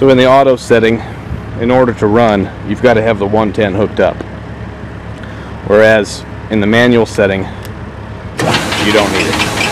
So in the auto setting, in order to run, you've got to have the 110 hooked up. Whereas in the manual setting, you don't need it.